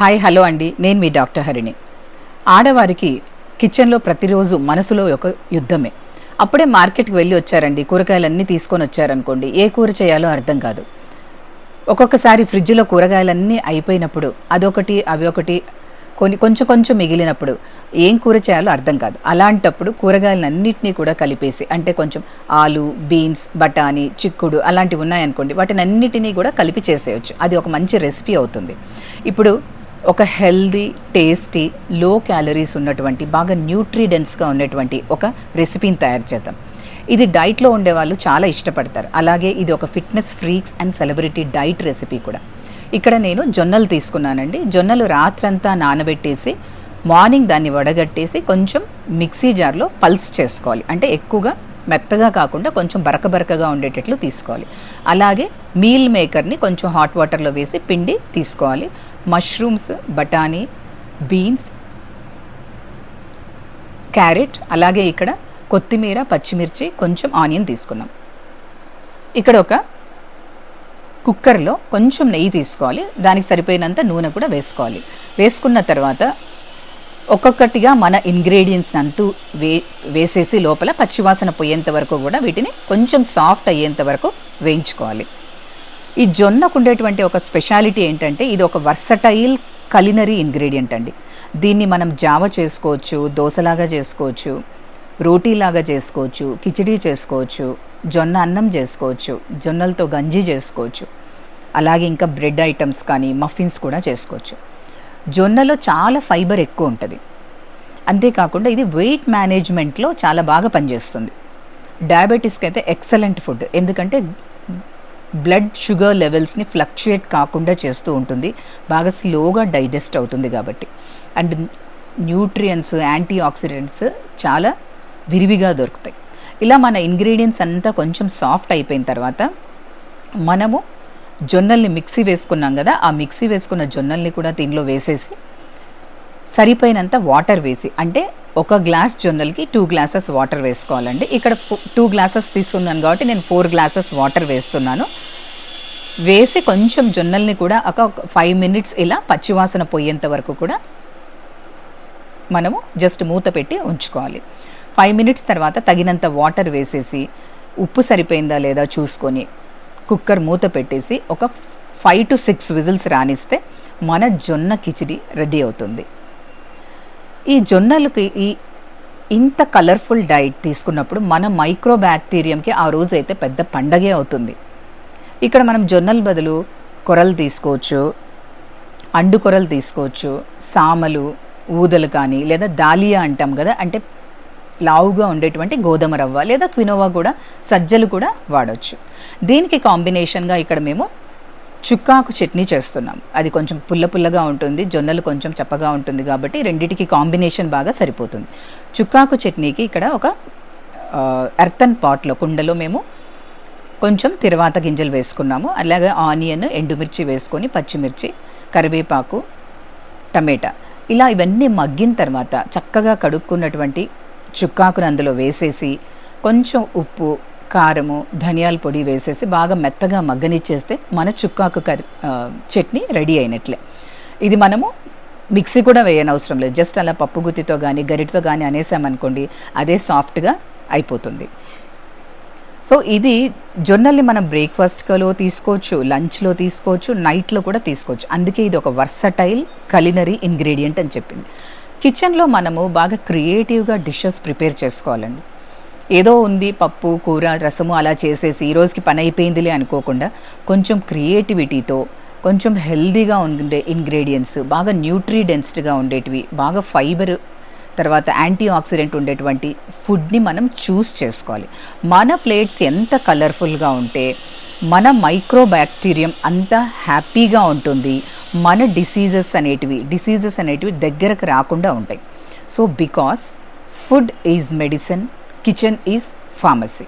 Hi hello అండి. నేను మీ doctor Harini. ఆడవారికి కిచెన్లో ప్రతిరోజు మనసులో ఒక యుద్ధమే. అప్పుడే మార్కెట్కి వెళ్ళి వచ్చారండి. కూరగాయలన్నీ తీసుకొని వచ్చారనుకోండి. ఏ కూర చేయాలో అర్థం కాదు. ఒక్కొక్కసారి ఫ్రిడ్జ్లో కూరగాయలన్నీ అయిపోయినప్పుడు అదొకటి అవి ఒకటి కొన్ని కొంచెం కొంచెం మిగిలినప్పుడు ఏం కూర చేయాలో అర్థం కాదు. అలాంటప్పుడు కూరగాయలన్నింటినీ కూడా కలిపేసి అంటే కొంచెం ఆలు బీన్స్ బఠానీ చిక్కుడు అలాంటివి ఉన్నాయనుకోండి వాటిని అన్నిటినీ కూడా కలిపి చేసేయచ్చు. అది ఒక మంచి రెసిపీ అవుతుంది. ఇప్పుడు ఒక హెల్దీ టేస్టీ లో క్యాలరీస్ ఉన్నటువంటి బాగా న్యూట్రీడెన్స్గా ఉన్నటువంటి ఒక రెసిపీని తయారు చేద్దాం. ఇది డైట్లో ఉండేవాళ్ళు చాలా ఇష్టపడతారు. అలాగే ఇది ఒక fitness freaks and celebrity diet recipe కూడా. ఇక్కడ నేను జొన్నలు తీసుకున్నానండి. జొన్నలు రాత్రంతా నానబెట్టేసి మార్నింగ్ దాన్ని వడగట్టేసి కొంచెం మిక్సీ జార్లో పల్స్ చేసుకోవాలి. అంటే ఎక్కువగా మెత్తగా కాకుండా కొంచెం బరక బరకగా ఉండేటట్లు తీసుకోవాలి. అలాగే మీల్ మేకర్ని కొంచెం హాట్ వాటర్లో వేసి పిండి తీసుకోవాలి. మష్రూమ్స్ బఠానీ బీన్స్ క్యారెట్ అలాగే ఇక్కడ కొత్తిమీర పచ్చిమిర్చి కొంచెం ఆనియన్ తీసుకున్నాం. ఇక్కడ ఒక కుక్కర్లో కొంచెం నెయ్యి తీసుకోవాలి. దానికి సరిపోయినంత నూనె కూడా వేసుకోవాలి. వేసుకున్న తర్వాత ఒక్కొక్కటిగా మన ఇంగ్రీడియంట్స్ అంటూ వే వేసేసి లోపల పచ్చివాసన పోయేంత వరకు కూడా వీటిని కొంచెం సాఫ్ట్ అయ్యేంత వరకు వేయించుకోవాలి. ఈ జొన్నకు ఉండేటువంటి ఒక స్పెషాలిటీ ఏంటంటే ఇది ఒక వర్సటైల్ కలినరీ ఇంగ్రీడియంట్ అండి. దీన్ని మనం జావ చేసుకోవచ్చు దోశలాగా చేసుకోవచ్చు రోటీలాగా చేసుకోవచ్చు కిచిడీ చేసుకోవచ్చు జొన్న అన్నం చేసుకోవచ్చు జొన్నలతో గంజి చేసుకోవచ్చు. అలాగే ఇంకా బ్రెడ్ ఐటమ్స్ కానీ మఫిన్స్ కూడా చేసుకోవచ్చు. జొన్నలో చాలా ఫైబర్ ఎక్కువ ఉంటుంది. అంతేకాకుండా ఇది వెయిట్ మేనేజ్మెంట్లో చాలా బాగా పనిచేస్తుంది. డయాబెటీస్కి అయితే ఎక్సలెంట్ ఫుడ్. ఎందుకంటే బ్లడ్ షుగర్ లెవెల్స్ని ఫ్లక్చుయేట్ కాకుండా చేస్తూ ఉంటుంది. బాగా స్లోగా డైజెస్ట్ అవుతుంది కాబట్టి. అండ్ న్యూట్రియన్స్ యాంటీ ఆక్సిడెంట్స్ చాలా విరివిగా దొరుకుతాయి. ఇలా మన ఇంగ్రీడియంట్స్ అంతా కొంచెం సాఫ్ట్ అయిపోయిన తర్వాత మనము జొన్నల్ని మిక్సీ వేసుకున్నాం కదా ఆ మిక్సీ వేసుకున్న జొన్నల్ని కూడా దీనిలో వేసేసి సరిపోయినంత వాటర్ వేసి అంటే ఒక గ్లాస్ జొన్నలకి టూ గ్లాసెస్ వాటర్ వేసుకోవాలండి. ఇక్కడ టూ గ్లాసెస్ తీసుకున్నాను కాబట్టి నేను ఫోర్ గ్లాసెస్ వాటర్ వేస్తున్నాను. వేసి కొంచెం జొన్నల్ని కూడా ఒక ఫైవ్ మినిట్స్ ఇలా పచ్చివాసన పోయేంత వరకు కూడా మనము జస్ట్ మూత పెట్టి ఉంచుకోవాలి. ఫైవ్ మినిట్స్ తర్వాత తగినంత వాటర్ వేసేసి ఉప్పు సరిపోయిందా లేదా చూసుకొని కుక్కర్ మూత పెట్టేసి ఒక ఫైవ్ టు సిక్స్ విజిల్స్ రాణిస్తే మన జొన్న కిచిడి రెడీ అవుతుంది. ఈ జొన్నలకి ఈ ఇంత కలర్ఫుల్ డైట్ తీసుకున్నప్పుడు మన మైక్రో బ్యాక్టీరియంకి ఆ రోజు అయితే పెద్ద పండగే అవుతుంది. ఇక్కడ మనం జొన్నల బదులు కొరలు తీసుకోవచ్చు అండు కొరలు తీసుకోవచ్చు సామలు ఊదలు కానీ లేదా దాలియా అంటాం కదా అంటే లావుగా ఉండేటువంటి గోధుమ రవ్వ లేదా క్వినోవా కూడా సజ్జలు కూడా వాడవచ్చు దీనికి కాంబినేషన్గా ఇక్కడ మేము చుక్కాకు చట్నీ చేస్తున్నాం. అది కొంచెం పుల్ల పుల్లగా ఉంటుంది జొన్నలు కొంచెం చప్పగా ఉంటుంది కాబట్టి రెండిటికి కాంబినేషన్ బాగా సరిపోతుంది. చుక్కాకు చట్నీకి ఇక్కడ ఒక ఎర్తన్ పాట్లో కుండలో మేము కొంచెం తిరువాత గింజలు వేసుకున్నాము. అలాగే ఆనియన్ ఎండుమిర్చి వేసుకొని పచ్చిమిర్చి కరివేపాకు టమేటా. ఇలా ఇవన్నీ మగ్గిన తర్వాత చక్కగా కడుక్కున్నటువంటి చుక్కాకును అందులో వేసేసి కొంచెం ఉప్పు కారము ధనియాల పొడి వేసేసి బాగా మెత్తగా మగ్గనిచ్చేస్తే మన చుక్కాకు కర్రీ చట్నీ రెడీ అయినట్లే. ఇది మనము మిక్సీ కూడా వేయనవసరం లేదు. జస్ట్ అలా పప్పు గుత్తితో కానీ గరిటతో కానీ అనేసామనుకోండి అదే సాఫ్ట్గా అయిపోతుంది. సో ఇది జొన్నల్ని మనం బ్రేక్ఫాస్ట్లో తీసుకోవచ్చు లంచ్లో తీసుకోవచ్చు నైట్లో కూడా తీసుకోవచ్చు. అందుకే ఇది ఒక వర్సటైల్ కలినరీ ఇంగ్రీడియంట్ అని చెప్పింది. కిచెన్లో మనము బాగా క్రియేటివ్గా డిషెస్ ప్రిపేర్ చేసుకోవాలండి. ఏదో ఉంది పప్పు కూర రసము అలా చేసేసి ఈ రోజుకి పని అయిపోయిందిలే అనుకోకుండా కొంచెం క్రియేటివిటీతో కొంచెం హెల్దీగా ఉండే ఇంగ్రీడియంట్స్ బాగా న్యూట్రీడెన్స్డ్గా ఉండేటివి బాగా ఫైబర్ తర్వాత యాంటీ ఆక్సిడెంట్ ఉండేటువంటి ఫుడ్ని మనం చూస్ చేసుకోవాలి. మన ప్లేట్స్ ఎంత కలర్ఫుల్గా ఉంటే మన మైక్రో బ్యాక్టీరియం అంత హ్యాపీగా ఉంటుంది మన డిసీజెస్ అనేటివి డిసీజెస్ అనేటివి దగ్గరకు రాకుండా ఉంటాయి. So because food is medicine kitchen is pharmacy